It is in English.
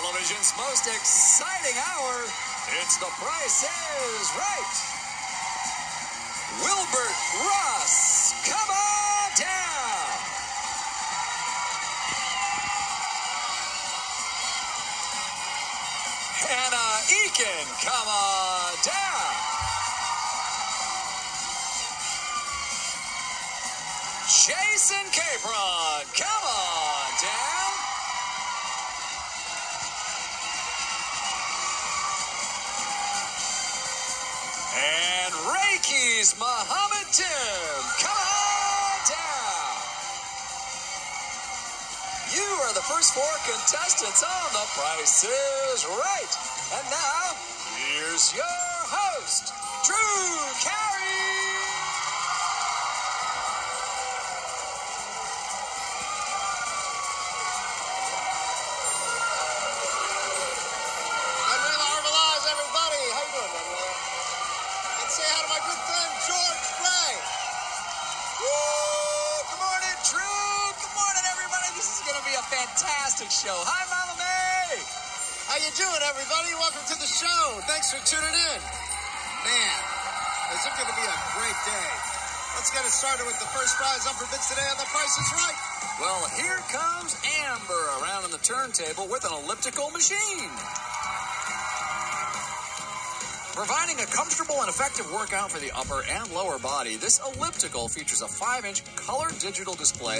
television's most exciting hour. It's The Price is Right. Wilbert Ross, come on down. Hannah Eakin, come on down. Jason Capron, come on And Reiki's Muhammad Tim, come on down. You are the first four contestants on The Price is Right. And now, here's your host, Drew say hi to my good friend George. Woo! Good morning, Drew. Good morning, everybody. This is going to be a fantastic show. Hi, Mama May. How you doing, everybody? Welcome to the show. Thanks for tuning in. Man, is it going to be a great day? Let's get it started with the first prize up for bids today on The Price is Right. Well, here comes Amber around on the turntable with an elliptical machine. Providing a comfortable and effective workout for the upper and lower body, this elliptical features a 5 inch color digital display